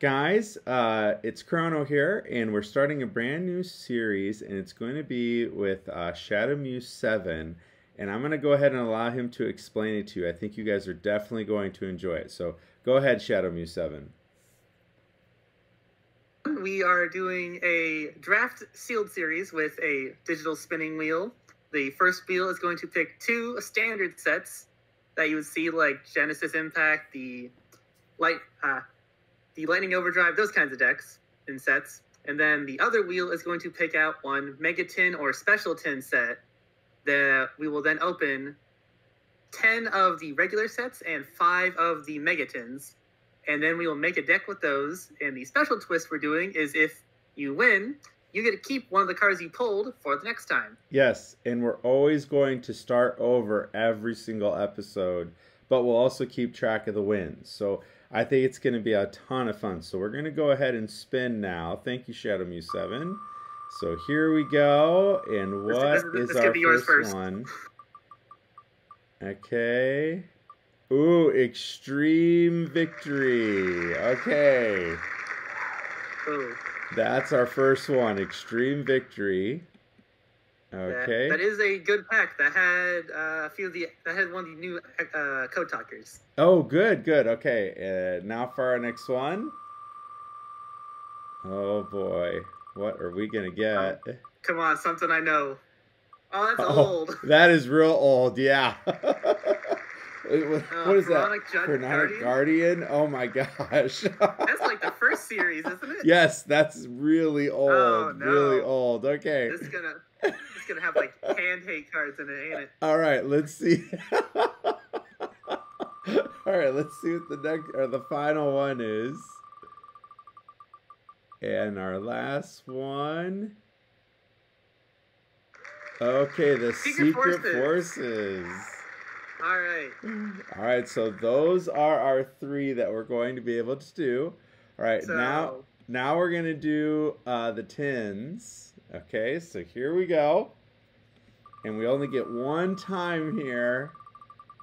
Guys, uh, it's Crono here, and we're starting a brand new series, and it's going to be with uh, Shadow Mew 7. And I'm going to go ahead and allow him to explain it to you. I think you guys are definitely going to enjoy it. So go ahead, Shadow Mew 7. We are doing a draft sealed series with a digital spinning wheel. The first wheel is going to pick two standard sets that you would see, like Genesis Impact, the light. Uh, the Lightning Overdrive, those kinds of decks and sets. And then the other wheel is going to pick out one Mega Tin or Special Tin set that we will then open 10 of the regular sets and 5 of the Mega Tins. And then we will make a deck with those. And the special twist we're doing is if you win, you get to keep one of the cards you pulled for the next time. Yes, and we're always going to start over every single episode, but we'll also keep track of the wins. So I think it's going to be a ton of fun. So we're going to go ahead and spin now. Thank you, Shadow Mew 7. So here we go. And what this is our first, first one? Okay. Ooh, Extreme Victory. Okay. Ooh. That's our first one, Extreme Victory. Okay. That, that is a good pack. That had uh, a few of the that had one of the new uh, code talkers. Oh, good, good. Okay, uh, now for our next one. Oh boy, what are we gonna get? Oh, come on, something I know. Oh, that's oh, old. That is real old. Yeah. what, uh, what is that? Pharaonic Guardian? Oh my gosh. that's like the first series, isn't it? Yes, that's really old. Oh, no. Really old. Okay. This is gonna gonna have like hand hate cards in it, ain't it? All right, let's see. All right, let's see what the next or the final one is. And our last one. Okay, the Secret, Secret Forces. Forces. All right. All right, so those are our three that we're going to be able to do. All right, so, now now we're gonna do uh, the tins. Okay, so here we go. And we only get one time here.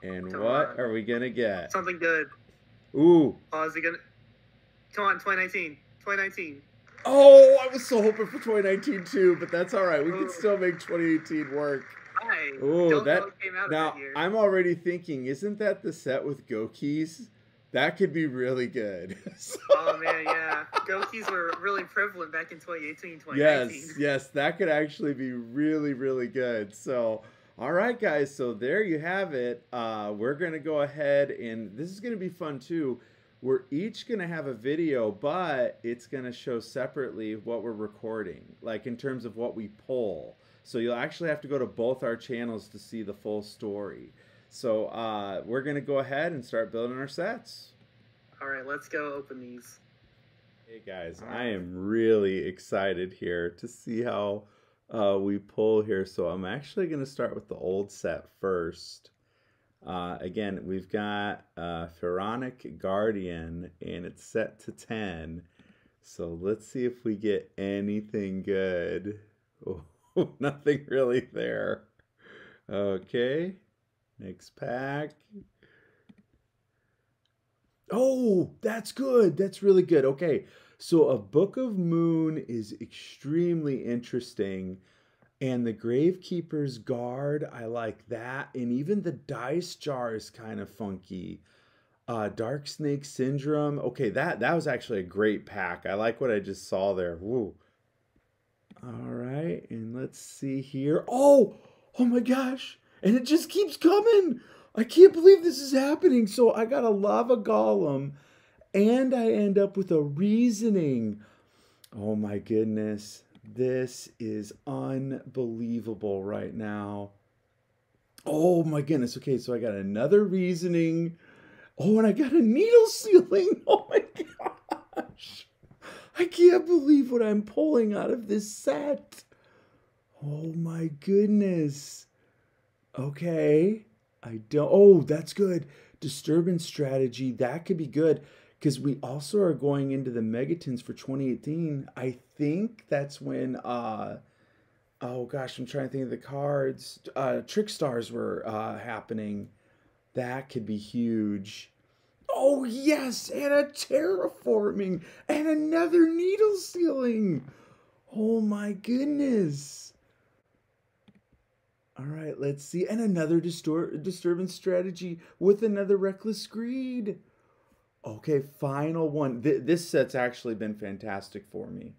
And Come what on. are we going to get? Something good. Ooh. Oh, is it going to... Come on, 2019. 2019. Oh, I was so hoping for 2019 too, but that's all right. We Ooh. can still make 2018 work. Oh, that now I'm already thinking, isn't that the set with Goukis? That could be really good. so, oh man, yeah. Goukis were really prevalent back in 2018, 2019. Yes, yes, that could actually be really, really good. So, all right, guys. So there you have it. Uh, we're gonna go ahead and this is gonna be fun too. We're each gonna have a video, but it's gonna show separately what we're recording, like in terms of what we pull. So you'll actually have to go to both our channels to see the full story. So uh, we're going to go ahead and start building our sets. All right, let's go open these. Hey guys, I am really excited here to see how uh, we pull here. So I'm actually going to start with the old set first. Uh, again, we've got uh, Pharaonic Guardian and it's set to 10. So let's see if we get anything good. Oh, nothing really there. Okay. Next pack. Oh, that's good. That's really good. Okay. So a Book of Moon is extremely interesting. And the Gravekeeper's Guard, I like that. And even the dice jar is kind of funky. Uh, Dark Snake Syndrome. Okay, that that was actually a great pack. I like what I just saw there. Woo. All right, and let's see here. Oh, oh my gosh and it just keeps coming. I can't believe this is happening. So I got a lava golem and I end up with a reasoning. Oh my goodness. This is unbelievable right now. Oh my goodness. Okay, so I got another reasoning. Oh, and I got a needle ceiling. Oh my gosh. I can't believe what I'm pulling out of this set. Oh my goodness. Okay. I don't. Oh, that's good. Disturbance strategy. That could be good because we also are going into the Mega Tins for 2018. I think that's when. uh Oh gosh, I'm trying to think of the cards. Uh Trick Stars were uh happening. That could be huge. Oh, yes, and a terraforming and another needle ceiling. Oh, my goodness. All right, let's see. And another distor- disturbance strategy with another reckless greed. Okay, final one. Th- this set's actually been fantastic for me.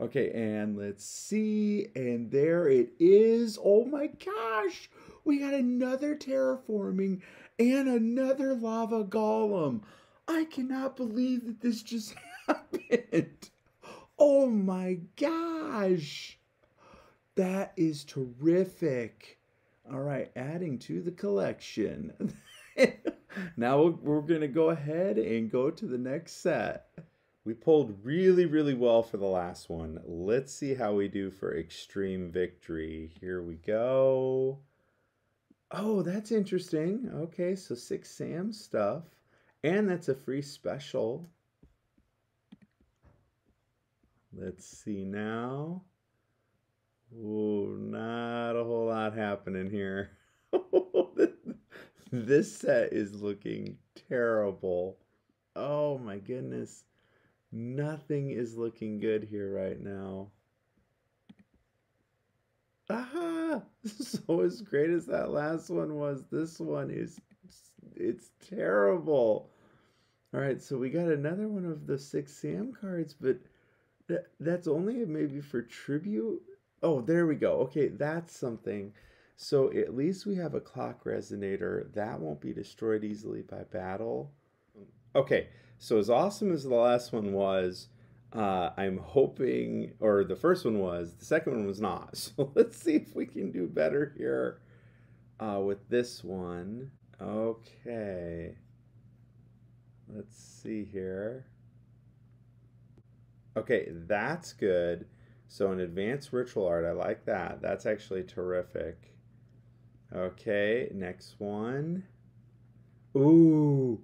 Okay, and let's see. And there it is. Oh my gosh. We got another terraforming and another lava golem. I cannot believe that this just happened. Oh my gosh. That is terrific. All right, adding to the collection. now we're going to go ahead and go to the next set. We pulled really, really well for the last one. Let's see how we do for Extreme Victory. Here we go. Oh, that's interesting. Okay, so six Sam stuff. And that's a free special. Let's see now. Oh, not a whole lot happening here. this set is looking terrible. Oh my goodness. Nothing is looking good here right now. Aha! So as great as that last one was, this one is it's terrible. All right, so we got another one of the six Sam cards, but that that's only maybe for tribute. Oh, there we go. Okay, that's something. So at least we have a clock resonator. That won't be destroyed easily by battle. Okay, so as awesome as the last one was, uh, I'm hoping, or the first one was, the second one was not. So let's see if we can do better here uh, with this one. Okay. Let's see here. Okay, that's good. So an advanced ritual art, I like that. That's actually terrific. Okay, next one. Ooh,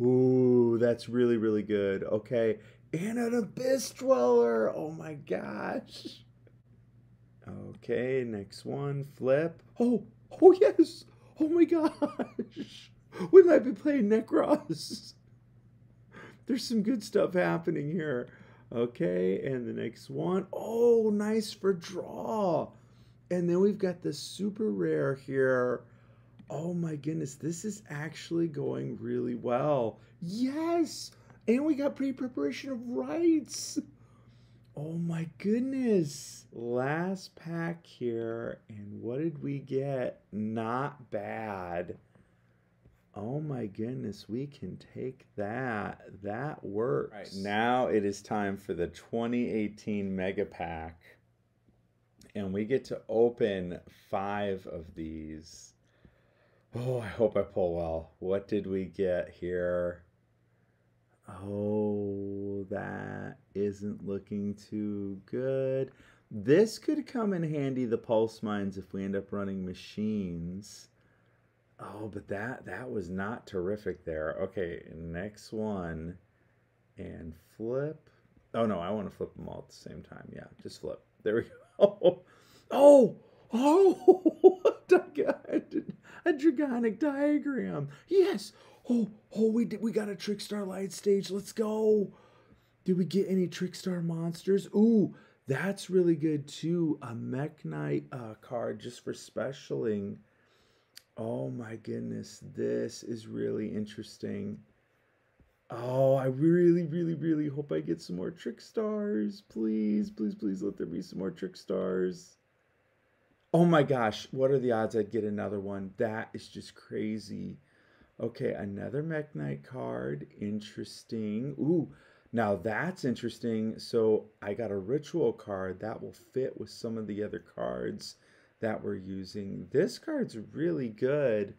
ooh, that's really, really good. Okay, and an abyss dweller. Oh my gosh. Okay, next one. Flip. Oh, oh yes. Oh my gosh. We might be playing Nekroz. There's some good stuff happening here. Okay, and the next one. Oh, nice for draw. And then we've got the super rare here. Oh my goodness, this is actually going really well. Yes! And we got pre-preparation of rites. Oh my goodness. Last pack here. And what did we get? Not bad. Oh my goodness, we can take that. That works. Right, now it is time for the 2018 Mega Pack and we get to open five of these. Oh, I hope I pull well. What did we get here? Oh, that isn't looking too good. This could come in handy, the pulse mines, if we end up running machines. Oh, but that that was not terrific there. Okay, next one. And flip. Oh no, I want to flip them all at the same time. Yeah, just flip. There we go. Oh, oh, a dragonic diagram. Yes. Oh, oh, we did. We got a Trickstar light stage. Let's go. Did we get any Trickstar monsters? Ooh, that's really good too. A Mekk-Knight uh, card just for specialing. Oh my goodness, this is really interesting. Oh, I really, really, really hope I get some more trick stars. Please, please, please let there be some more trick stars. Oh my gosh, what are the odds I'd get another one? That is just crazy. Okay, another Mekk-Knight card. Interesting. Ooh, now that's interesting. So I got a ritual card that will fit with some of the other cards that we're using. This card's really good,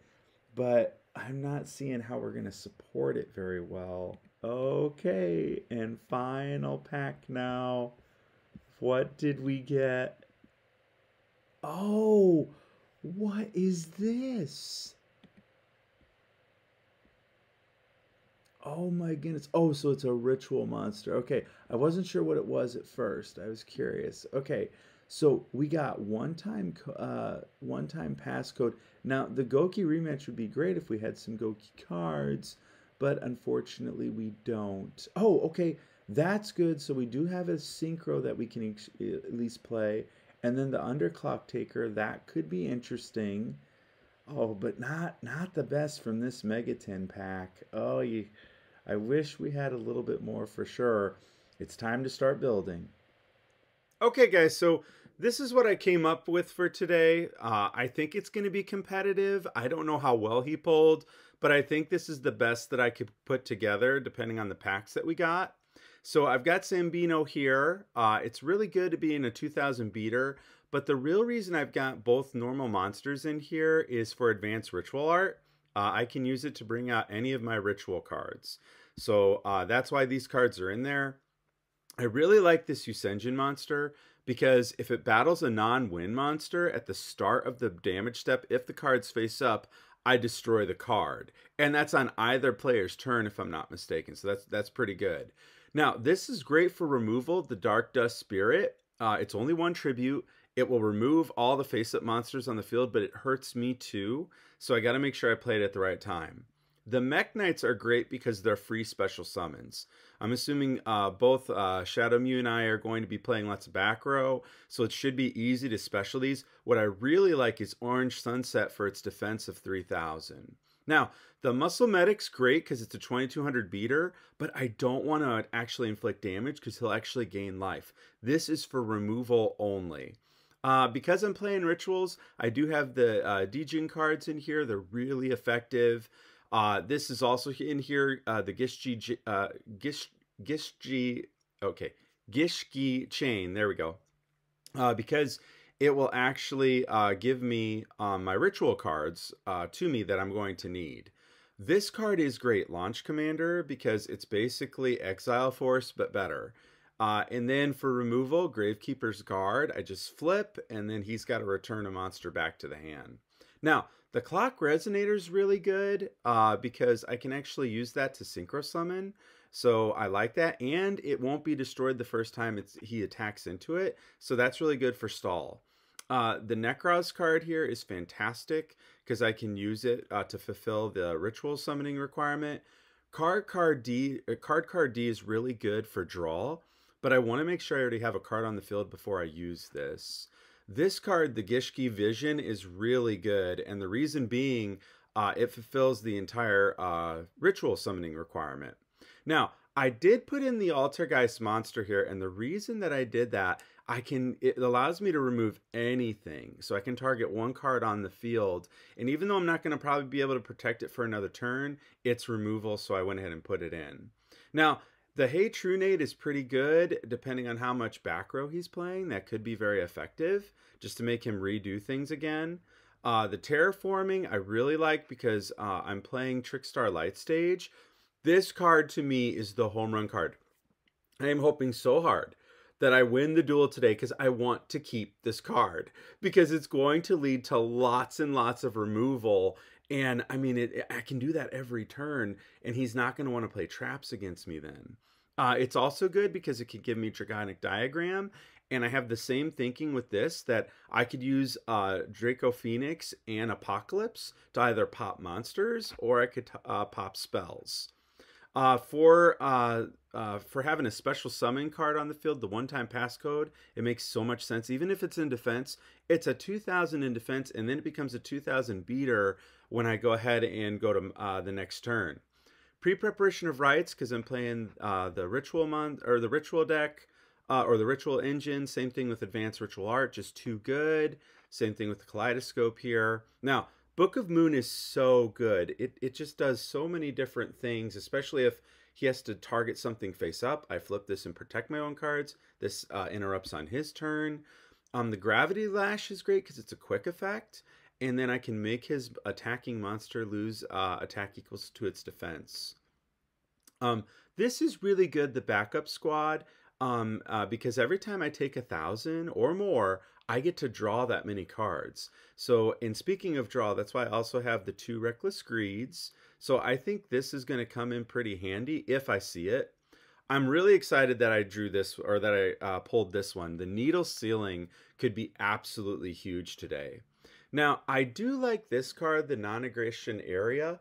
but I'm not seeing how we're going to support it very well. Okay, and final pack now. What did we get? Oh, what is this? Oh my goodness. Oh, so it's a ritual monster. Okay, I wasn't sure what it was at first. I was curious. Okay, so we got one time uh, one time passcode. Now the Gouki rematch would be great if we had some Gouki cards, but unfortunately we don't. Oh, okay, that's good. So we do have a synchro that we can at least play, and then the underclock taker that could be interesting. Oh, but not not the best from this Mega Tin pack. Oh, you, I wish we had a little bit more for sure. It's time to start building. Okay, guys, so this is what I came up with for today. Uh, I think it's going to be competitive. I don't know how well he pulled, but I think this is the best that I could put together depending on the packs that we got. So I've got Sambino here. Uh, it's really good to be in a 2000 beater, but the real reason I've got both normal monsters in here is for advanced ritual art. Uh, I can use it to bring out any of my ritual cards. So uh, that's why these cards are in there. I really like this Yosenju monster because if it battles a non-win monster at the start of the damage step, if the card's face up, I destroy the card. And that's on either player's turn if I'm not mistaken. So that's that's pretty good. Now, this is great for removal, the Dark Dust Spirit. Uh, it's only one tribute. It will remove all the face-up monsters on the field, but it hurts me too. So I got to make sure I play it at the right time. The Mekk-Knights are great because they're free special summons. I'm assuming uh, both uh, Shadow Mew and I are going to be playing lots of back row, so it should be easy to special these. What I really like is Orange Sunset for its defense of 3000. Now, the Muscle Medic's great because it's a 2200 beater, but I don't want to actually inflict damage because he'll actually gain life. This is for removal only. Uh, because I'm playing rituals, I do have the uh, Djinn cards in here. They're really effective. Uh, this is also in here, uh, the Gishji, uh, Gish, Gishji, okay, Gishki chain. There we go. Uh, because it will actually uh, give me um, my ritual cards uh, to me that I'm going to need. This card is great, Launch Commander, because it's basically Exile Force, but better. Uh, and then for removal, Gravekeeper's Guard, I just flip, and then he's got to return a monster back to the hand. Now, the clock resonator is really good uh, because I can actually use that to synchro summon. So I like that, and it won't be destroyed the first time it's he attacks into it. So that's really good for stall. Uh, the Nekroz card here is fantastic because I can use it uh, to fulfill the ritual summoning requirement. Card Car D, uh, Card Car D is really good for draw, but I want to make sure I already have a card on the field before I use this. This card, the Gishki Vision, is really good, and the reason being, uh, it fulfills the entire uh, ritual summoning requirement. Now, I did put in the Altergeist monster here, and the reason that I did that, I can it allows me to remove anything. So I can target one card on the field, and even though I'm not going to probably be able to protect it for another turn, it's removal, so I went ahead and put it in. Now, the Hey Trunade is pretty good, depending on how much back row he's playing. That could be very effective, just to make him redo things again. Uh, the Terraforming I really like because uh, I'm playing Trickstar Light Stage. This card to me is the home run card. I am hoping so hard that I win the duel today because I want to keep this card because it's going to lead to lots and lots of removal and I mean, it, I can do that every turn, and he's not going to want to play traps against me then. Uh, it's also good because it could give me Dragonic Diagram, and I have the same thinking with this that I could use uh, Draco Phoenix and Apocalypse to either pop monsters or I could uh, pop spells. Uh, for uh, uh, for having a special summon card on the field, the one-time passcode, it makes so much sense. Even if it's in defense, it's a 2,000 in defense, and then it becomes a 2,000 beater when I go ahead and go to uh, the next turn. Pre-preparation of rites, because I'm playing uh, the ritual mon or the ritual deck. Uh, or the ritual engine, same thing with advanced ritual art, just too good. Same thing with the kaleidoscope here. Now, Book of Moon is so good. It it just does so many different things, especially if he has to target something face up. I flip this and protect my own cards. This uh, interrupts on his turn. Um, the Gravity Lash is great because it's a quick effect, and then I can make his attacking monster lose uh, attack equals to its defense. Um, this is really good. The backup squad um, uh, because every time I take a thousand or more, I get to draw that many cards. So, in speaking of draw, that's why I also have the two Reckless Greeds. So, I think this is going to come in pretty handy if I see it. I'm really excited that I drew this or that I uh, pulled this one. The needle ceiling could be absolutely huge today. Now, I do like this card, the non aggression area,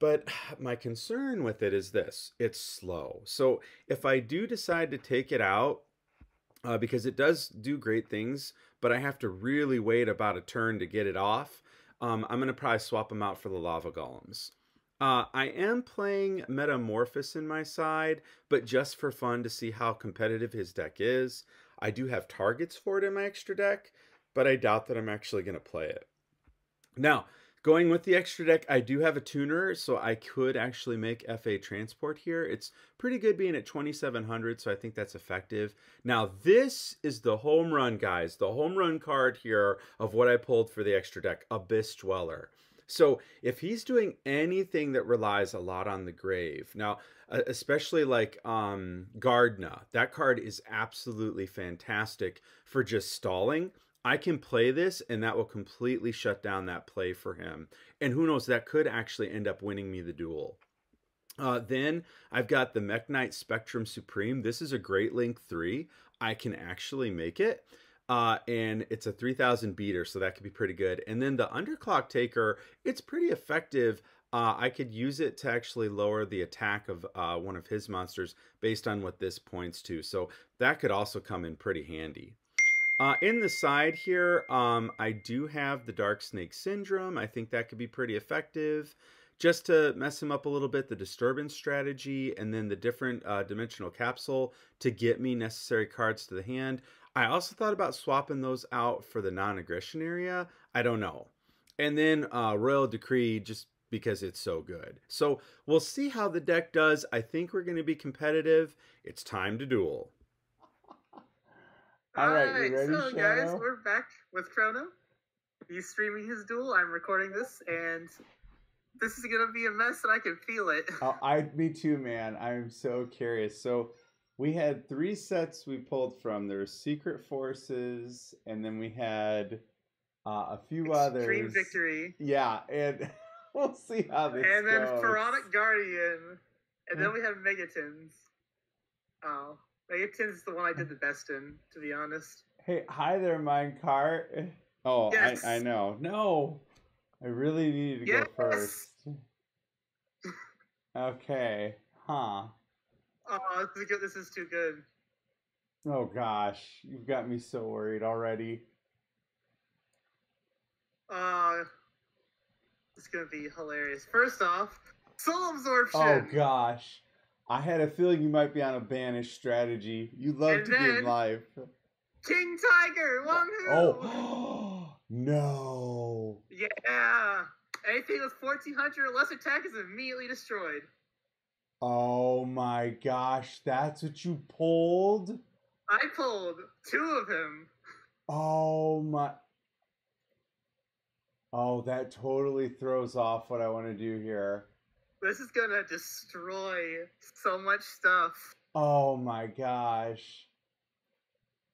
But my concern with it is this it's slow. So if I do decide to take it out, uh, because it does do great things, but I have to really wait about a turn to get it off, um, I'm going to probably swap them out for the lava golems. Uh, I am playing Metamorphosis in my side, but just for fun to see how competitive his deck is. I do have targets for it in my extra deck, but I doubt that I'm actually going to play it. Now, Going with the extra deck, I do have a tuner, so I could actually make FA transport here. It's pretty good being at 2700, so I think that's effective. Now, this is the home run, guys. The home run card here of what I pulled for the extra deck, Abyss Dweller. So if he's doing anything that relies a lot on the grave, now especially like um Gardna, that card is absolutely fantastic for just stalling. I can play this and that will completely shut down that play for him. And who knows, that could actually end up winning me the duel. Uh, then I've got the Mekk-Knight Spectrum Supreme. This is a Great Link 3. I can actually make it. Uh, and it's a 3000 beater, so that could be pretty good. And then the Underclock Taker, it's pretty effective. Uh, I could use it to actually lower the attack of uh, one of his monsters based on what this points to. So that could also come in pretty handy. Uh, in the side here, um, I do have the Dark Snake Syndrome. I think that could be pretty effective. Just to mess him up a little bit, the Disturbance strategy, and then the different uh, dimensional capsule to get me necessary cards to the hand. I also thought about swapping those out for the non-aggression area. I don't know. And then uh, Royal Decree, just because it's so good. So we'll see how the deck does. I think we're going to be competitive. It's time to duel. All right, ready, so guys, we're back with Crono. He's streaming his duel. I'm recording this, and this is gonna be a mess, and I can feel it. Oh, I, me too, man. I'm so curious. So, we had three sets we pulled from. There was Secret Forces, and then we had uh, a few Extreme others. Extreme Victory. Yeah, and we'll see how this. And then goes. Pharaonic Guardian, and then we have Mega Tins. Oh. Mega Tins is the one I did the best in, to be honest. Hey, hi there, minecart. Oh, yes. I, I know. No, I really needed to yes. go first. okay, huh? Oh, this is, this is too good. Oh gosh, you've got me so worried already. Uh, it's gonna be hilarious. First off, soul absorption. Oh gosh. I had a feeling you might be on a banish strategy. You love and to be in life. King Tiger, Wang Hu. Oh no. Yeah. Anything with fourteen hundred or less attack is immediately destroyed. Oh my gosh, that's what you pulled? I pulled two of him. Oh my Oh, that totally throws off what I want to do here. This is gonna destroy so much stuff. Oh my gosh.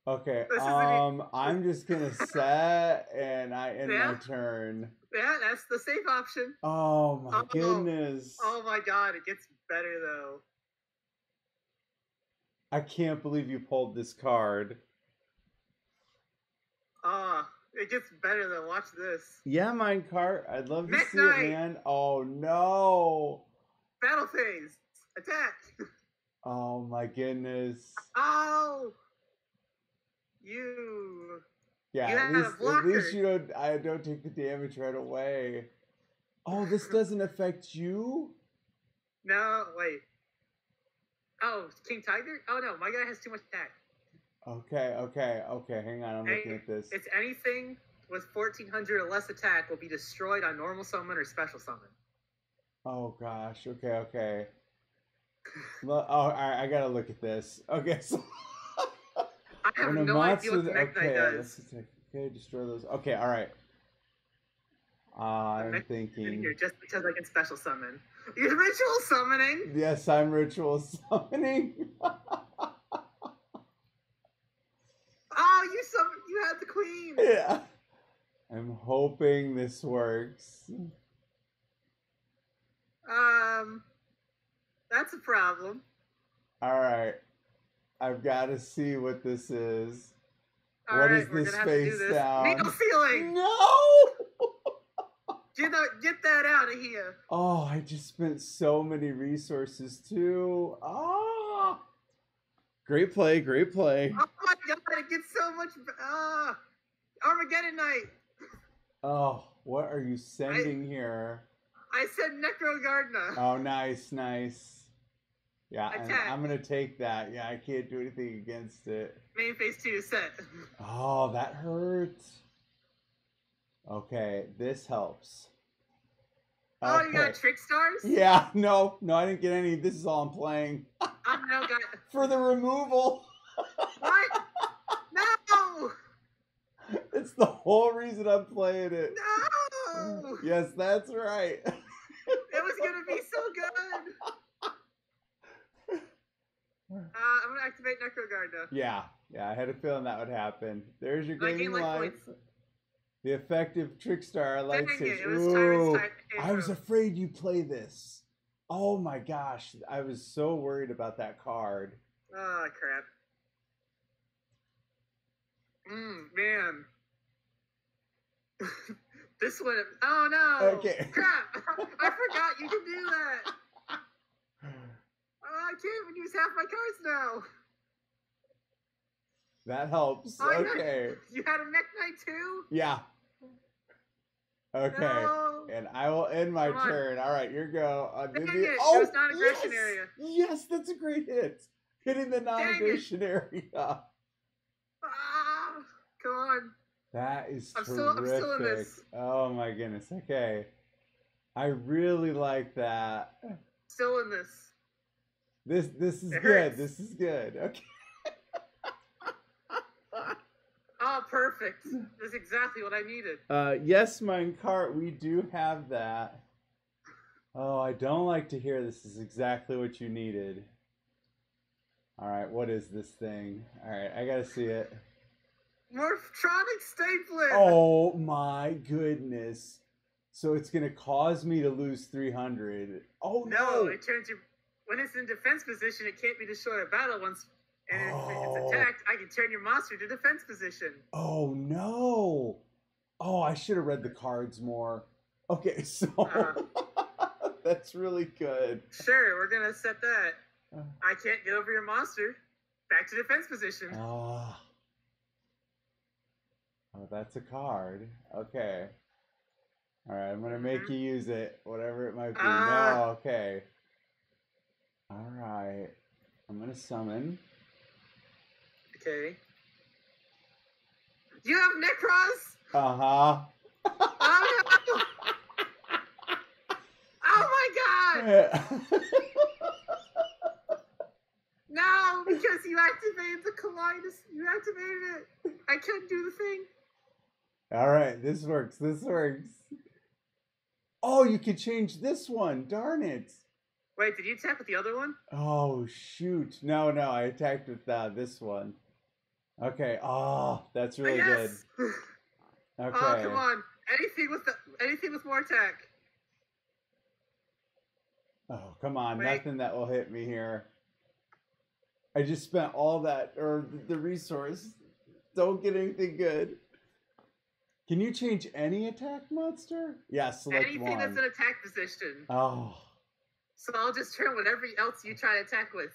Okay, um, I'm just gonna set and I end yeah. my turn. Yeah, that's the safe option. Oh my oh, goodness. Oh my god, it gets better though. I can't believe you pulled this card. Ah, it gets better though. Watch this. Yeah, minecart. I'd love to see it, man. Oh no. Battle phase. Attack. Oh my goodness. Oh. You. Yeah, you at least at least you don't. I don't take the damage right away. Oh, this doesn't affect you. No, wait. Oh, King Tiger? Oh no, my guy has too much attack. Okay, okay, okay. Hang on, I'm looking at this. It's anything with 1400 or less attack will be destroyed on normal summon or special summon. Oh gosh. Okay, okay. well, oh, I, I gotta look at this. Okay, so. I have no idea what the Mekk okay, does. Okay, destroy those. Okay, all right. Uh, I'm thinking. Here just because I can special summon. You're ritual summoning. Yes, I'm ritual summoning. Oh, some the queen. Yeah. I'm hoping this works. Um, that's a problem. All right, I've got to see what this is. All what right, is this face this. down? Needle ceiling. No. Get that, get that out of here. Oh, I just spent so many resources too. Ah, great play, great play. Oh my god, it gets so much. Ah, Armageddon Knight. Oh, what are you sending here? I said Necro Gardna. Oh, nice, nice. Yeah, I'm gonna take that. Yeah, I can't do anything against it. Main phase two is set. Oh, that hurts. Okay, this helps. Oh, you got Okay. trick stars? Yeah, no, no, I didn't get any. This is all I'm playing Oh no, got for the removal. what? No, It's the whole reason I'm playing it. no! Yes, that's right. It was gonna be so good. Uh, I'm gonna activate Necro Gardna. Yeah, yeah, I had a feeling that would happen. There's your gain life. The effective Trickstar light Dang switch. it, it was Tyrant's Ooh, I was afraid you play this. Oh my gosh, I was so worried about that card. Oh crap. Mmm, man. this one. Oh no! Okay. Crap! I forgot you can do that. Oh, I can't even use half my cards now. That helps. Oh. Okay. You had a neck knight too? Yeah. Okay. No. And I will end my Come on. turn. All right, your go. Uh, Dang Vivian- it, it Oh, was non-aggression yes! area. Yes, that's a great hit. Hitting the non-aggression area. Ah, come on. That is I'm terrific. still- I'm still in this. Oh my goodness. Okay. I really like that. Still in this. This this is It good. hurts. This is good. Okay. Oh, perfect. That's exactly what I needed. Uh, yes, mine cart. We do have that. Oh, I don't like to hear this is exactly what you needed. All right, what is this thing? All right, I gotta see it. Morphtronic Staplen. Oh my goodness! So it's gonna cause me to lose three hundred. Oh No, no! it turns you. When it's in defense position, it can't be destroyed at battle once. And if Oh. it's attacked, I can turn your monster to defense position. Oh no! Oh, I should have read the cards more. Okay, so Uh. that's really good. Sure, we're gonna set that. Uh. I can't get over your monster. Back to defense position. Ah. Oh, that's a card. Okay. All right, I'm gonna make Mhm. you use it, whatever it might be. Ah. no, okay. All right. I'm gonna summon. Okay. You have Nekroz? Uh huh. Oh no! oh my god! No, because you activated the Collidus. You activated it. I couldn't do the thing. All right, this works. This works. Oh, you could change this one. Darn it. Wait, did you tap with the other one? Oh shoot! No, no, I attacked with uh, this one. Okay. Oh, that's really yes. good. Oh, okay. Oh come on! Anything with the anything with more attack. Oh, come on. Wait. Nothing that will hit me here. I just spent all that, or the resource. Don't get anything good. Can you change any attack monster? Yeah, select anything one. that's an attack position. Oh, So I'll just turn whatever else you try to attack with.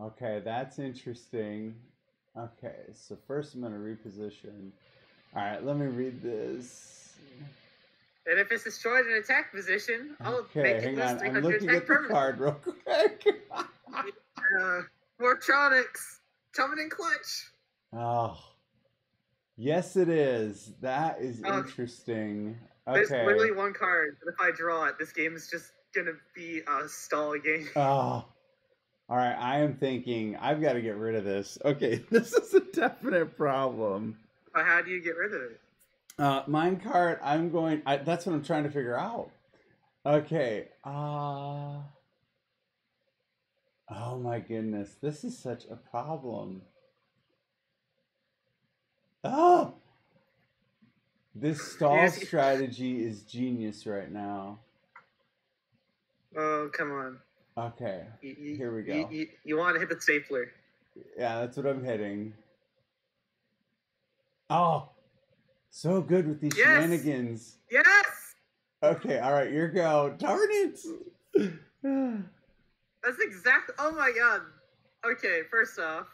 okay. That's interesting. Okay, so first I'm going to reposition. All right, let me read this. And if it's destroyed in attack position, I'll Okay, make it hang lose on. I'm looking attack at the card real quick. Uh, Morphtronics coming in clutch. oh, yes, it is. That is Oh. interesting. There's literally one card. But if I draw it, this game is just gonna be a stall game. Oh. All right, I am thinking I've got to get rid of this. Okay, this is a definite problem. But how do you get rid of it? Uh, minecart, I'm going. I, that's what I'm trying to figure out. Okay. Uh. Oh my goodness, this is such a problem. Oh. This stall strategy is genius right now. Oh come on. Okay. You, you, Here we go. you, you want to hit the stapler? Yeah, that's what I'm hitting. Oh, so good with these Yes! shenanigans. Yes. Okay, all right, your go. Darn it. That's exactly. Oh my god. Okay, first off,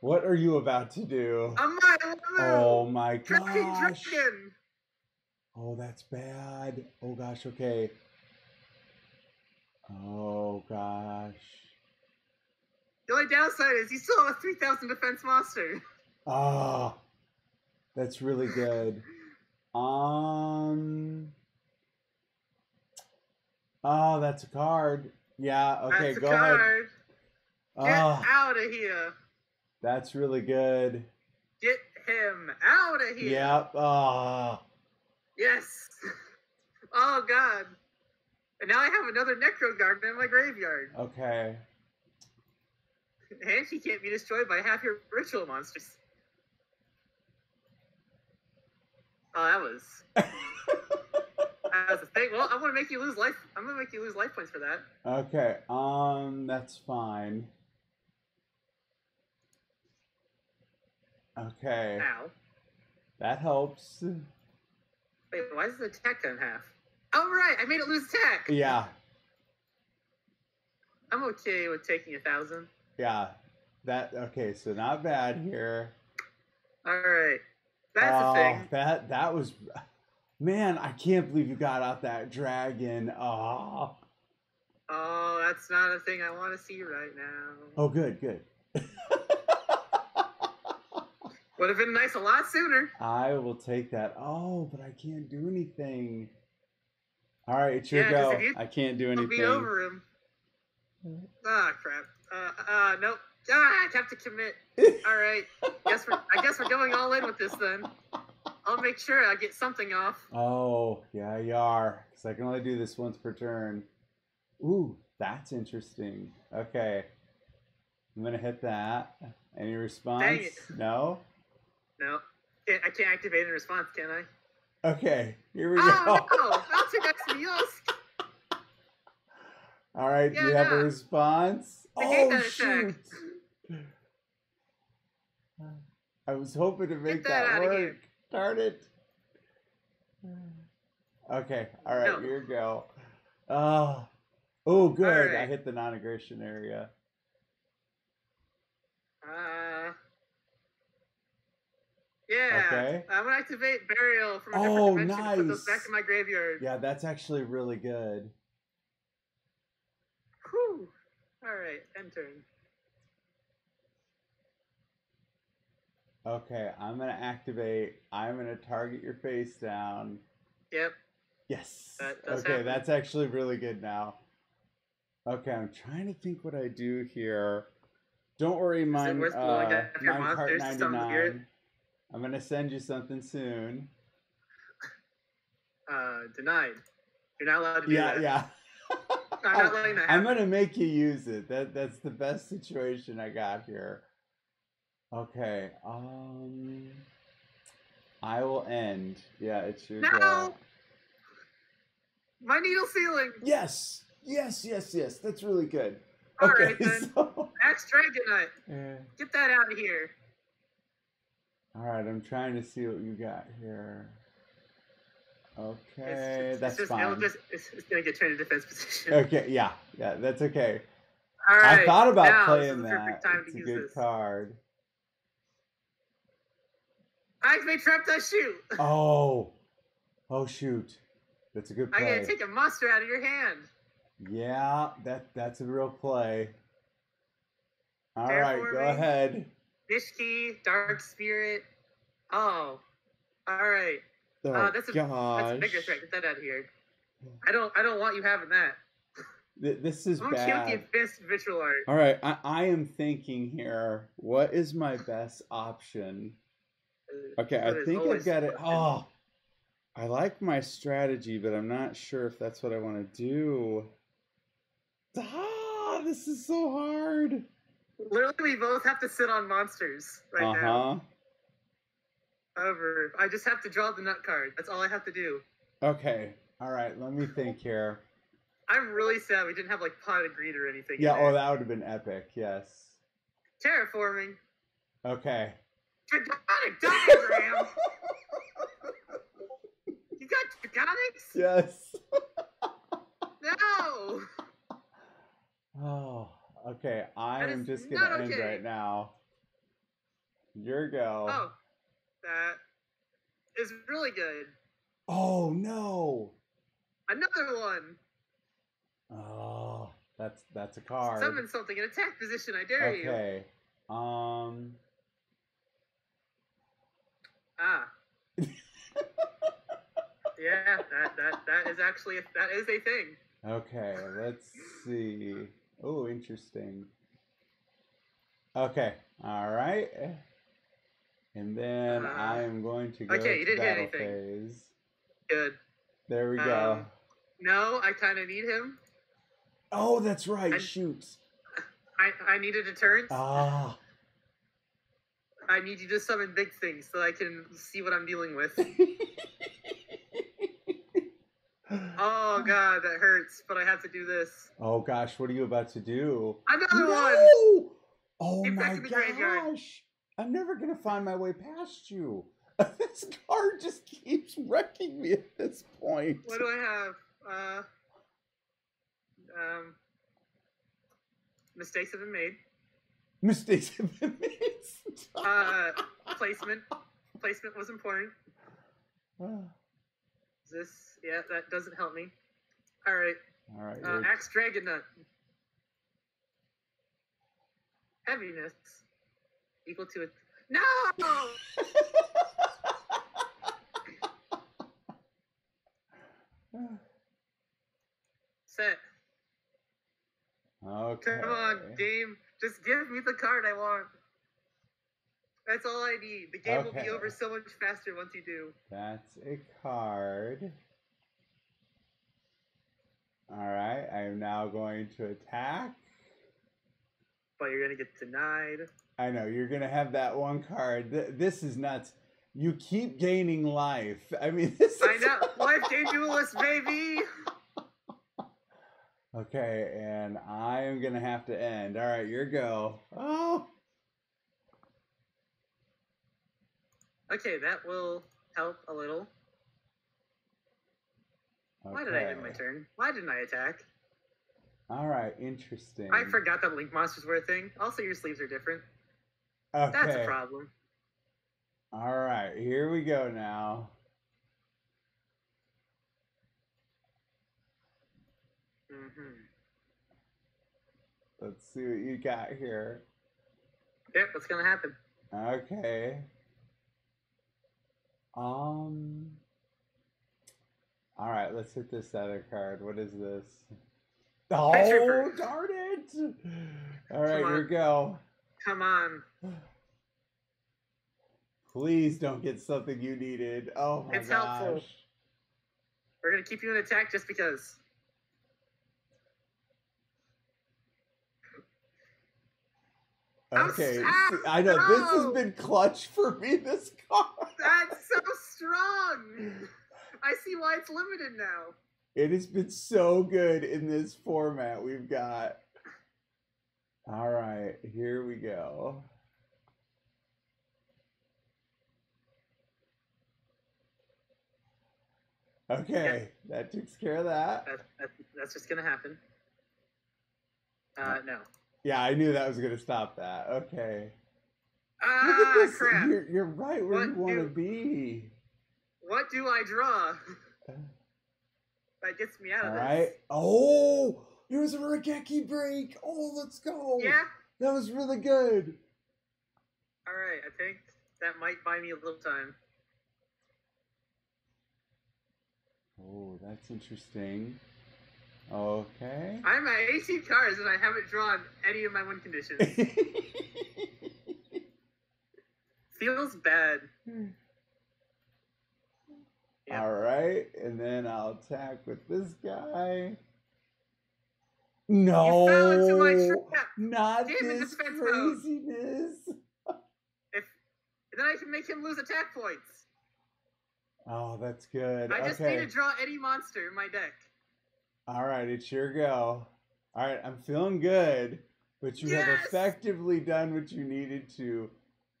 what are you about to do? a mile Oh my gosh. Dragon. Oh, that's bad. Oh gosh, okay. Oh gosh. The only downside is you still have a 3,000 defense monster. Ah, that's really good. Um. Oh, that's a card. Yeah. Okay, That's a go ahead. card. Get Ah, out of here. that's really good. Get him out of here. Yep. Ah. Yes. Oh god. And now I have another Necro Gardna in my graveyard. Okay. And she can't be destroyed by half your ritual monsters. Oh, that was that was a thing. Well, I'm gonna make you lose life. I'm gonna make you lose life points for that. Okay. Um, that's fine. Okay, Ow. that helps. Wait, why is the attack in half? Oh right, I made it lose tech. Yeah, I'm okay with taking a thousand. yeah. That okay. So not bad here. All right, that's oh, a thing. that that was, man. I can't believe you got out that dragon. Oh, Oh, that's not a thing I want to see right now. oh, good, good. Would have been nice a lot sooner. I will take that. Oh, but I can't do anything. All right, it's your Yeah, go. you I can't do I'll anything. be over him. Ah, crap. Uh, uh, nope. Ah, I have to commit. All right. Guess we're, I guess we're going all in with this then. I'll make sure I get something off. Oh, yeah, you are. Because I can only do this once per turn. Ooh, that's interesting. Okay. I'm going to hit that. Any response? it. No? No, I can't activate in response, can I? Okay, here we Oh go. no! That's too next to yours. All right, do you Yeah, have a response? I oh, shoot. I was hoping to make that that, work. Darn it. Okay, all right, No. here you go. Oh, oh, good. I hit the non-aggression area. Uh, yeah. Okay. I'm gonna activate burial from a different Oh, dimension and put those nice. back in my graveyard. Yeah, that's actually really good. Whew. All right, end turn. Okay, I'm gonna activate. I'm gonna target your face down. Yep. Yes. That okay, happen. that's actually really good now. Okay, I'm trying to think what I do here. Don't worry, mine. worth blowing Uh, up your monsters to summon the 99. I'm gonna send you something soon. Uh, denied. You're not allowed to do Yeah, that. yeah. I'm not letting that I'm gonna make you use it. That that's the best situation I got here. Okay. Um. I will end. Yeah, it's your No! go. My needle ceiling. Yes. Yes. Yes. Yes. That's really good. All okay. right then. So. Max Dragonite. eh, Get that out of here. All right. I'm trying to see what you got here. Okay, It's, it's, that's it's just, fine. It'll just, it's, it's gonna get turned to defense position. Okay. Yeah. Yeah. That's okay. All right. I thought about now, playing this is the that. It's to a use good this. card. Activate trap that shoot. Oh. Oh shoot. That's a good I play. gotta take a monster out of your hand. Yeah, that that's a real play. All right, go Terraforming. ahead. Nishki, Dark Spirit. Oh. All right. Oh Uh, that's a- gosh. That's a bigger threat. Get that out of here. I don't. I don't want you having that. This is I'm gonna kill the bad. advanced ritual art. All right, I, I am thinking here. What is my best option? Uh, Okay, I think I've got it. Oh, I like my strategy, but I'm not sure if that's what I want to do. Ah, this is so hard. Literally, we both have to sit on monsters right uh now. However, I just have to draw the nut card. That's all I have to do. Okay. All right. Let me think here. I'm really sad we didn't have like potted greed or anything. Yeah. Oh, that would have been epic. Yes. terraforming. Okay. Dragonic diagram. you got dragonics? Yes. no! Oh, okay. I am just gonna not end right now. Your go. Oh, that is really good. Oh, no. Another one. Oh, that's that's a card. Summon something in attack position. I dare you. Okay. Um. Ah. yeah, that that that is actually a, that is a thing. Okay. Let's see. Oh, interesting. Okay. All right. And then Uh, I am going to go okay, you didn't hit anything. phase. Good. There we go. Um, No, I kind of need him. oh, that's right. I- Shoot. I I need a deterrent. Ah. I need you to summon big things so I can see what I'm dealing with. Oh god, that hurts, but I have to do this. Oh gosh, what are you about to do? Another one. Oh Get my to the graveyard. gosh! I'm never gonna find my way past you. this card just keeps wrecking me at this point. What do I have? Uh, um, mistakes have been made. Mistakes have been made. Uh, placement. Placement was important. Is this? Yeah, that doesn't help me. All right. All right. Uh, Axe Dragonute. Heaviness equal to it. No. Set. okay. Come on, game. Just give me the card I want. That's all I need. The game will be over so much faster once you do. That's a card. All right. I am now going to attack. But you're gonna get denied. I know you're gonna have that one card. Th- This is nuts. You keep gaining life. I mean, this is. I know. Life Day Duelist, baby! Okay, and I am gonna have to end. All right, your go. Oh. Okay, that will help a little. Why did I end my turn? Why didn't I attack? All right, interesting. I forgot that Link Monsters were a thing. Also, your sleeves are different. Okay. That's a problem. All right, here we go now. hmm Let's see what you got here. Yep, what's gonna happen? Okay. Um. All right, let's hit this other card. What is this? Oh, darn it! All right, here we go. Come on. Please don't get something you needed. Oh my It's gosh. helpful. We're gonna keep you in attack just because. Okay, sad. see, I know this has been clutch for me. This card. That's so strong! I see why it's limited now. It has been so good in this format we've got. All right, here we go. Okay, that takes care of that. That, that, that's just gonna happen. Uh, no. Yeah, I knew that was going to stop that. Okay. Look at Ah, this. crap. You're, you're right where you want to be. What do I draw? that gets me out All of right. this. Oh, it was a Raigeki Break. Oh, let's go. Yeah? That was really good. Alright, I think that might buy me a little time. Oh, that's interesting. Okay. I'm at 18 cards and I haven't drawn any of my win conditions. Feels bad. Yeah. All right, and then I'll attack with this guy. No, You fell into my trap. not Damn this craziness. If then I can make him lose attack points. Oh, that's good. I just okay. need to draw any monster in my deck. All right, it's your go. All right, I'm feeling good, but you have effectively done what you needed to.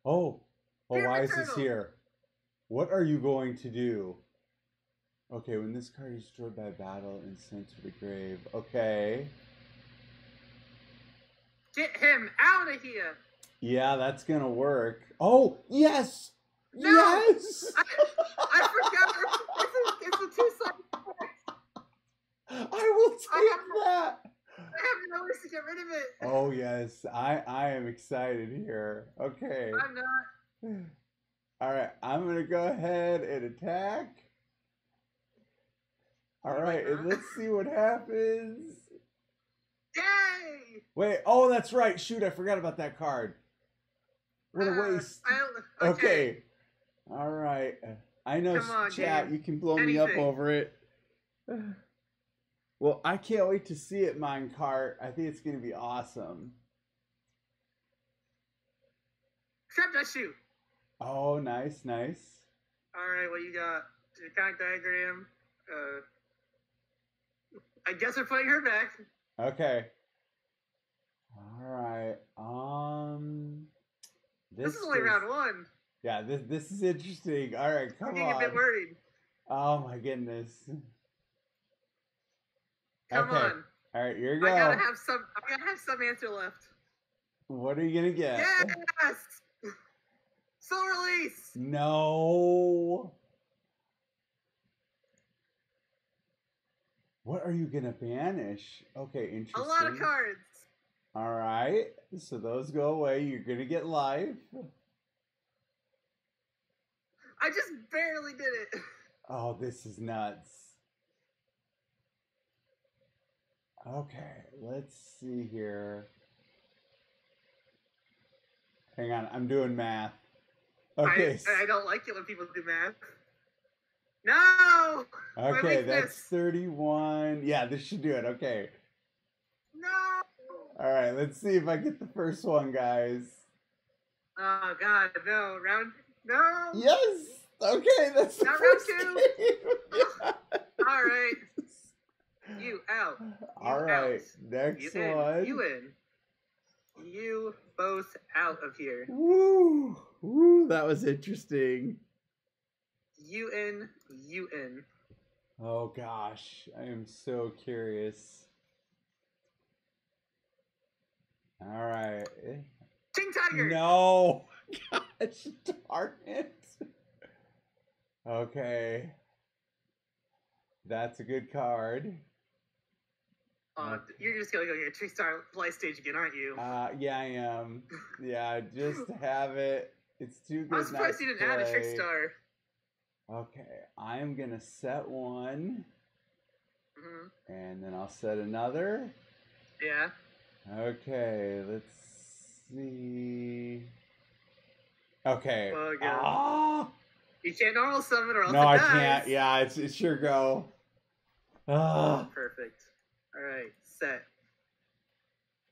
Oh, oh, why is this here? What are you going to do? Okay, when this card is destroyed by battle and sent to the grave. Okay. Get him out of here! Yeah, that's gonna work. Oh, yes! No! Yes! I, I forgot. It's a, it's a two sided I will take I that. I have no ways to get rid of it. Oh yes, I I am excited here. Okay. I'm not. All right, I'm gonna go ahead and attack. All Oh right, and let's see what happens. Yay! Wait, oh, that's right. Shoot, I forgot about that card. What a Uh, waste. I don't, Okay. okay. All right. I know, on, chat. You can blow me up over it. Well, I can't wait to see it, Minecart. I think it's going to be awesome. Trap Dust Shoot. Oh, nice, nice. All right, what you got? Attack diagram. Uh, I guess we're putting her back. Okay. All right. Um. This, is only round one. Yeah, this this is interesting. All right, come I'm getting a bit worried. Oh my goodness. Come okay. on. All right, here you go. I gotta have some. I gotta have some answer left. What are you gonna get? Yes. Soul release. No. What are you gonna banish? Okay, interesting. A lot of cards. All right, so those go away. You're gonna get life. I just barely did it. Oh, this is nuts. Okay, let's see here. Hang on, I'm doing math. Okay, I, I don't like it when people do math. No. okay, that's 31. Yeah, this should do it. Okay. No. All right, let's see if I get the first one, guys. Oh God, no round. No. Yes. Okay, that's the Not round first two. game. All right. You out. All You right, out. next You in. You in. You both out of here. Woo! Woo! That was interesting. You in. You in. Oh gosh, I am so curious. All right. King Tiger. No. Gosh darn it. Okay. That's a good card. Uh, you're just gonna go get a Tree Star Life Stage again, aren't you? Uh, yeah, I am. Yeah, just have it. It's too good. I'm surprised you didn't add a trick star. Okay, I am gonna set one, hmm and then I'll set another. Yeah. Okay, let's see. Okay. Oh, God. Ah! You can't normal summon or else No, it I dies. can't. Yeah, it's it sure go. Ah. Perfect. All right. Set.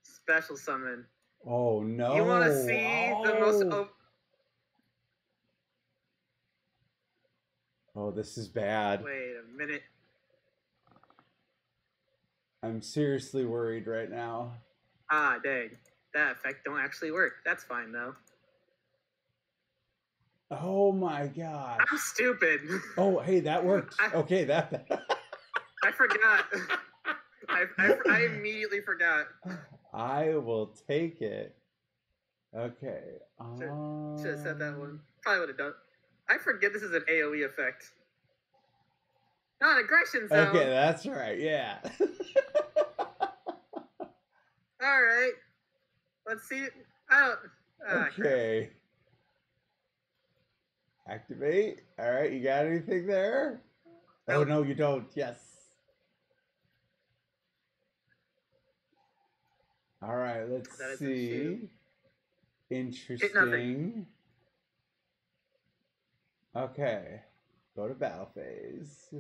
Special summon. Oh no. You want to see the most? Oh. Oh, Oh, this is bad. wait a minute. I'm seriously worried right now. Ah, dang. That effect don't actually work. That's fine though. Oh my god. I'm stupid. Oh, hey, that worked. I- Okay, that. I forgot. I, I, I immediately forgot. I will take it. Okay. Should have said that one. um, Probably would have done. I forget this is an AOE effect. Not aggression zone. Okay, that's right. Yeah. All right. Let's see. I don't. Ah, crap. okay. Activate. All right, you got anything there? Oh no, you don't. Yes. All right, let's That see. Interesting. Okay. Go to battle phase.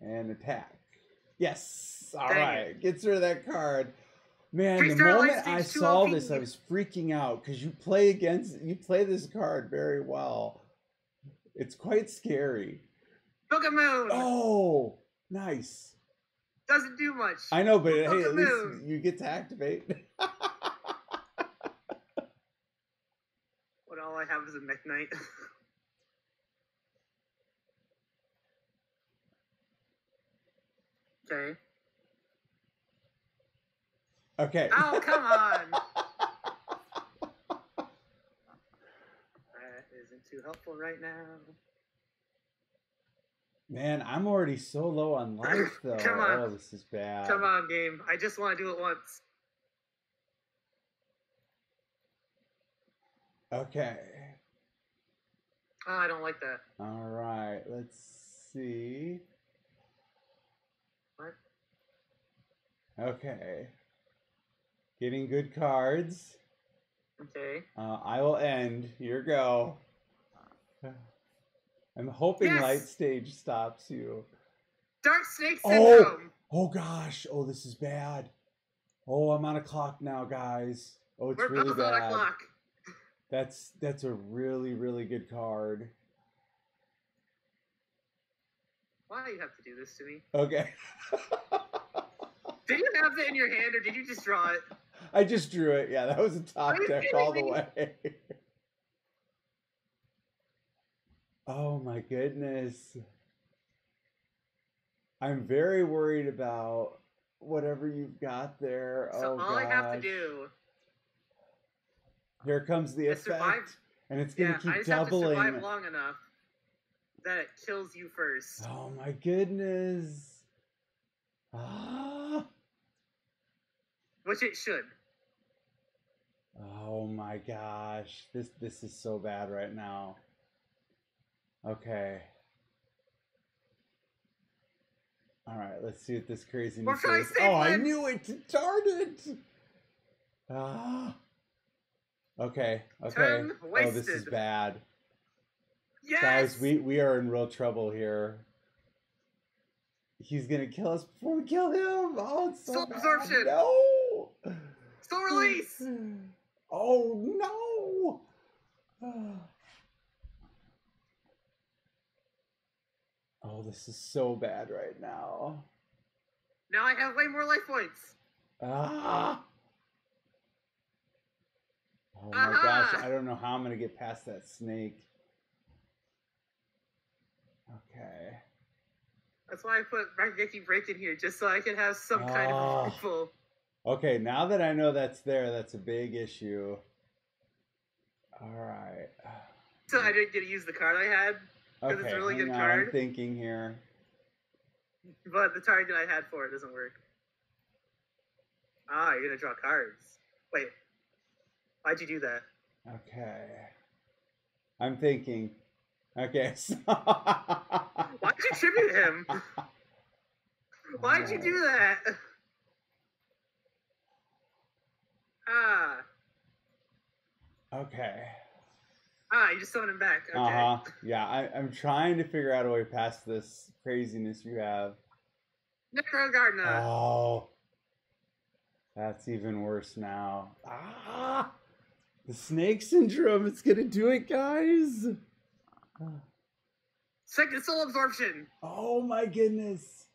And attack. Yes. All Dang it. right. Gets rid of that card. Man, Three the moment I saw this, I was freaking out because you play against you play this card very well. It's quite scary. Book of Moon Oh, nice. Doesn't do much. I know, but hey, at least you get to activate. what all I have is a Mekk-Knight. Okay. Okay. Oh, come on. that isn't too helpful right now. Man, I'm already so low on life though. Come on. Oh, this is bad. Come on, game. I just want to do it once. Okay. Oh, I don't like that. All right. Let's see. What? Okay. Getting good cards. Okay. Uh, I will end. Here go. I'm hoping Yes! light stage stops you. Dark Snake Oh! Syndrome. Oh oh gosh. Oh, this is bad. Oh, I'm on a clock now, guys. Oh, it's We're really both on a bad. clock. That's that's a really really good card. Why do you have to do this to me? Okay. Did you have it in your hand or did you just draw it? I just drew it. Yeah, that was a top deck all the way. oh my goodness. I'm very worried about whatever you've got there. So oh all I have to do Here comes the effect. survive. And it's gonna Yeah, keep I just have to survive long enough that it kills you first. Oh my goodness. Ah. Which it should. Oh my gosh. This this is so bad right now. Okay. All right, let's see what this craziness We're trying is. Oh, I knew it. Darn it. Ah. Okay. Okay. Oh, this is bad. Yes! Guys, we we are in real trouble here. He's gonna kill us before we kill him. Oh, it's so Soul bad. absorption. No. Still release! Oh no! Oh, this is so bad right now. Now I have way more life points. Ah! Oh my Aha! gosh, I don't know how I'm gonna get past that snake. Okay. That's why I put Raigeki Break in here, just so I can have some kind Ah. of info. Okay, now that I know that's there, that's a big issue. Alright. So I didn't get to use the card I had, 'Cause Okay, it's a really good on, card. I'm thinking here. but the target I had for it doesn't work. Ah, you're gonna draw cards. Wait. Why'd you do that? Okay. I'm thinking. Okay. So... Why'd you tribute him? Why'd you do that? Ah. Okay. Ah, you just summoned him back. Okay. Uh huh. Yeah, I, I'm trying to figure out a way past this craziness you have. Necro Gardna. Oh. That's even worse now. Ah! The snake syndrome. It's gonna do it, guys. Second soul absorption. Oh my goodness.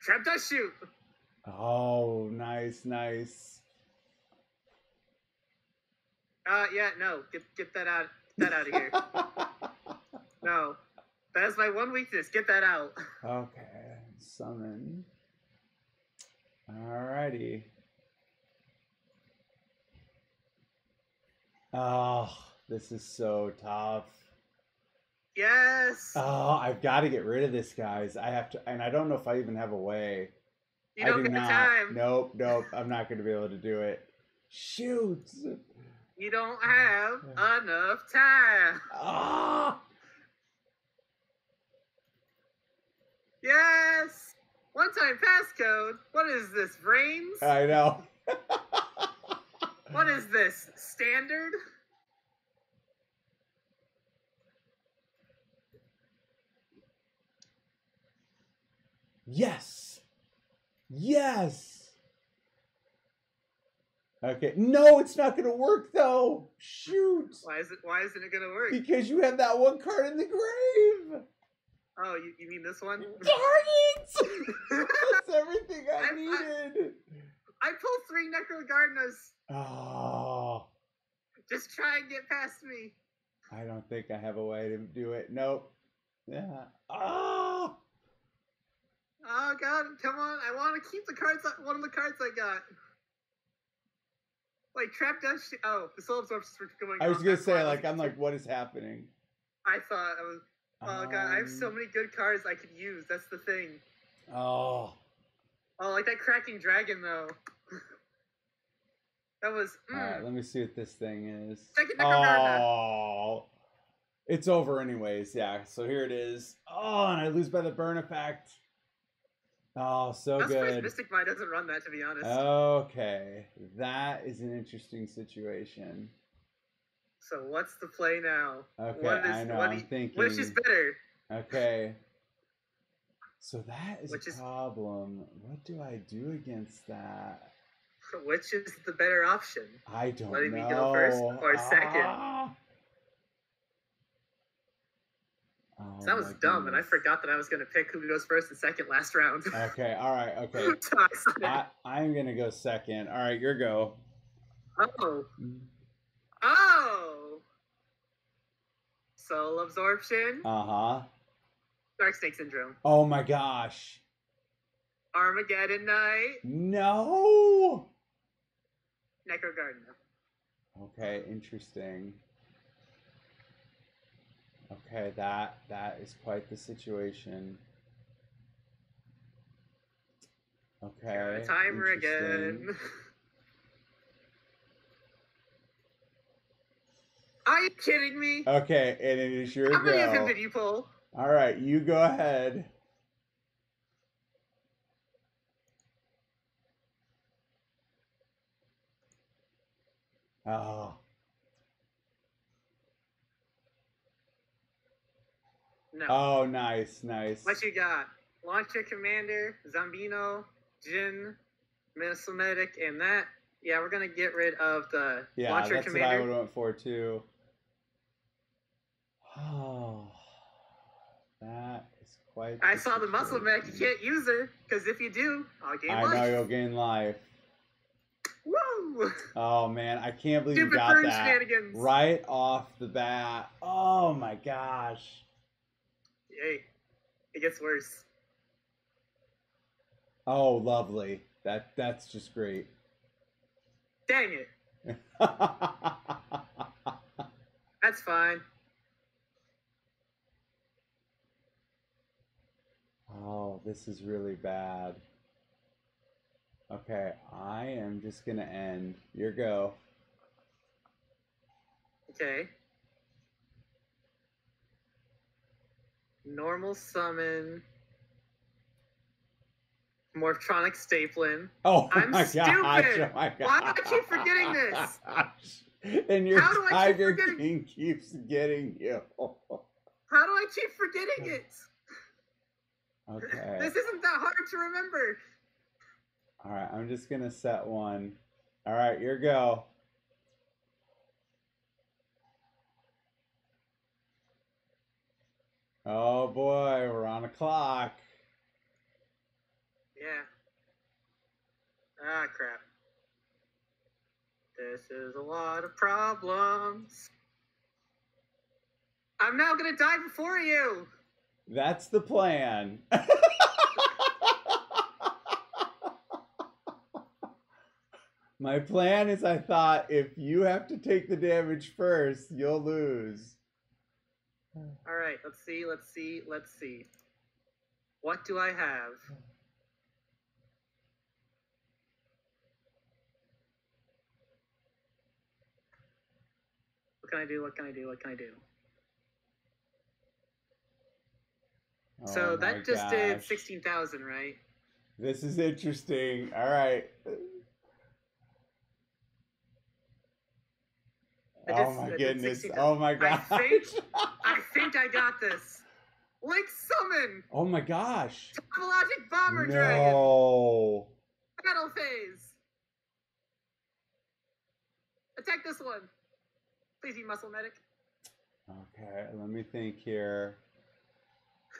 Trap dust shoot. Oh, nice, nice. Uh, yeah, no, get get that out, get that out of here. No, that's my one weakness. Get that out. okay, summon. Alrighty. Oh, this is so tough. Yes. Oh, I've got to get rid of this, guys. I have to, and I don't know if I even have a way. you I don't do get not. the time. Nope, nope. I'm not going to be able to do it. Shoot! You don't have enough time. Ah! Yes. One time passcode. What is this? Brains? I know. what is this? Standard? Yes. Yes. Okay. No, it's not going to work though. Shoot. Why is it? Why isn't it gonna work? Because you have that one card in the grave. Oh, you, you mean this one? Darn it! That's everything I I- I- needed. I pulled three Necro Gardnas. Oh, Just try and get past me. I don't think I have a way to do it. Nope. Yeah. Oh. Oh god, come on! I want to keep the cards. One of the cards I got. Like trap dust. Oh, the soul absorptions were going. I was gonna say, like, I'm like, what is happening? I thought I was. Oh god, I have so Um, many good cards I could use. That's the thing. Oh. Oh, like that cracking dragon though. that was. All right, Mm. let me see what this thing is. Second Oh. It's over anyways. Yeah. So here it is. Oh, and I lose by the burn effect. Oh, so I'm surprised good. Mystic Mind doesn't run that to be honest. Okay, that is an interesting situation. so what's the play now? Okay, What is I know. what I'm you- thinking. Which is better? Okay. So that is Which a is- problem. What do I do against that? Which is the better option? I don't Letting know. me go first or second? Ah! Oh, that was dumb, and I forgot that I was going to pick who goes first and second last round. Okay, all right, okay. I said it. I, I'm gonna go second. All right, your go. oh, oh. Soul absorption, Uh huh. Dark Snake Syndrome, Oh my gosh. Armageddon Knight. No. Necro Gardna. Okay, interesting. Okay, that that is quite the situation. Okay. timer again. Are you kidding me? Okay, and it is your How many of him go. did you pull? All right, you go ahead. Oh, No. oh, nice, nice. What you got? Launcher Commander, Zambino, Djinn, Muscle Medic, and that. Yeah, we're gonna get rid of the Yeah, Launcher that's what I Commander. would went for too. Oh, that is quite. I saw the muscle mech. You can't use her because if you do, I'll gain I life. know you'll gain life. Woo! Oh man, I can't believe you got that right off the bat. Oh my gosh. Hey, it gets worse. Oh, lovely. That that's just great. Dang it. That's fine. oh, this is really bad. Okay, I am just gonna end. Your go. Okay. Normal summon. Morphtronic Staplen. Oh I'm my gosh! stupid. Oh my gosh! Why do I keep forgetting this? And your I keep Tiger King keeps getting you. How do I keep forgetting it? Okay. This isn't that hard to remember. All right, I'm just gonna set one. All right, your go. Oh boy, we're on a clock. Yeah. Ah, crap. This is a lot of problems. I'm now gonna die before you. That's the plan. My plan is I thought if you have to take the damage first, you'll lose. All right, let's see, let's see, let's see. What do I have? What can I do? What can I do? What can I do? Oh so Oh that my just did 16,000, right? This is interesting. All right. I Oh just- my goodness. Oh my I gosh. think- I think I got this. Link summon! Oh my gosh. Topologic Bomber Dragon! No. Battle phase! Attack this one! Please, you muscle medic. Okay, let me think here.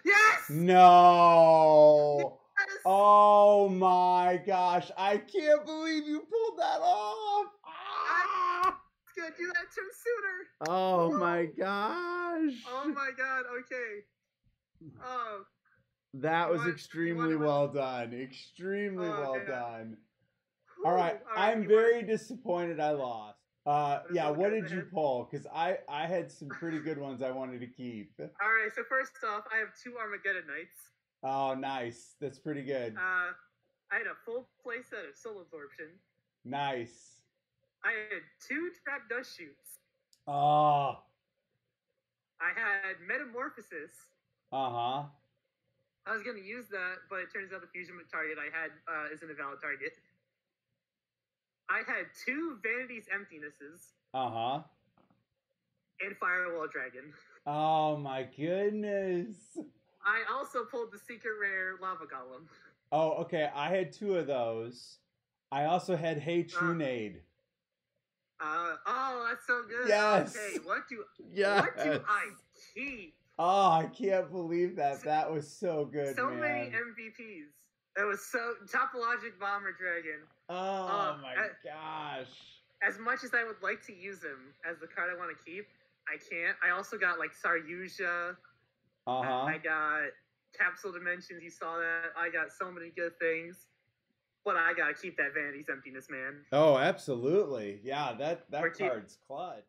Yes! No. Yes! Oh my gosh. I can't believe you pulled that off. Ah! It's gonna do that sooner! Oh my gosh. Oh my god, okay. Oh, That was want- extremely well done. Extremely Oh, well done. whew, All right, I'm very want- disappointed I lost. Uh, yeah, what did you pull? Because I I had some pretty good ones I wanted to keep. All right, so first off, I have two Armageddon Knights. Oh, nice. That's pretty good. Uh, I had a full playset of Soul Absorption. Nice. I had two Trap Dust Shoots. Oh, I had Metamorphosis. uh huh. I was gonna use that, but it turns out the fusion target I had uh, isn't a valid target. I had two vanities Emptinesses Uh huh. and Firewall Dragon. Oh my goodness. I also pulled the secret rare Lava Golem. Oh, okay. I had two of those. I also had Hey Trunade. Uh, oh, that's so good. Yes. Okay, what do Yeah. what do I keep? Oh, I can't believe that. That was so good, so man. many MVPs. It was so Topologic Bomber Dragon. oh uh, my uh, gosh. As much as I would like to use him as the card I want to keep, I can't. I also got like Saryuja. Uh huh. I got Capsule Dimensions. You saw that. I got so many good things. But I gotta keep that Vanity's Emptiness, man. Oh, absolutely. Yeah, that that We're keep- card's clutch.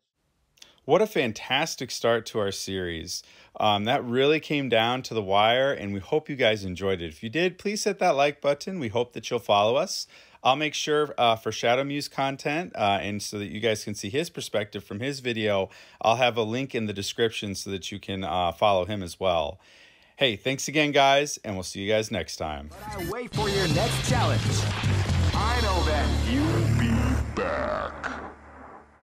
What a fantastic start to our series. Um, that really came down to the wire, and we hope you guys enjoyed it. If you did, please hit that like button. We hope that you'll follow us. I'll make sure uh, for Shadow Mew's content, uh, and so that you guys can see his perspective from his video, I'll have a link in the description so that you can uh, follow him as well. Hey, thanks again, guys, and we'll see you guys next time. I wait for your next challenge. I know that you'll be back.